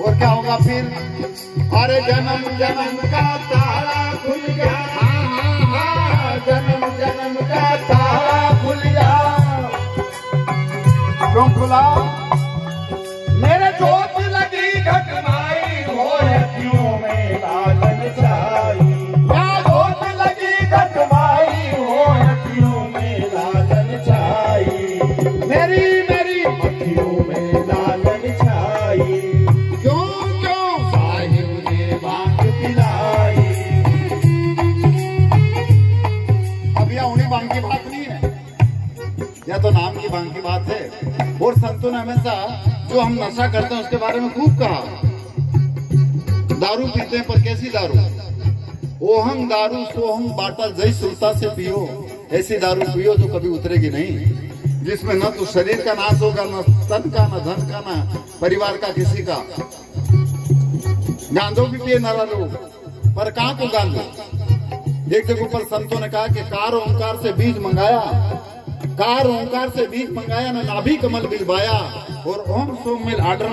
और क्या होगा फिर? अरे जन्म जन्म का ताला खुल गया। जन्म जन्म का ताला क्यों खुला मेरे जोत लगी घटनाई हो अखियों में क्या जोत लगी घटनाई हो अखियों में लालन छाई? मेरी यह तो नाम की बांग की बात है। और संतों ने हमेशा जो हम नशा करते हैं उसके बारे में खूब कहा। दारू पीते हैं पर कैसी दारू? ओहंग दारू सोहंग बाटा जय सुल्ता से पियो। ऐसी दारू पियो जो कभी उतरेगी नहीं। जिसमें न तो शरीर का नाश होगा, न तन का, न धन का, न परिवार का किसी का। गांधो भी पिए नारा लोग, पर कहा को गांधो? एक जगह पर संतों ने कहा कि कार ओंकार से बीज मंगाया, कार ओंकार से बीज मंगाया, ना नाभि कमल बिलवाया, और ओम सोम मिल आर्डर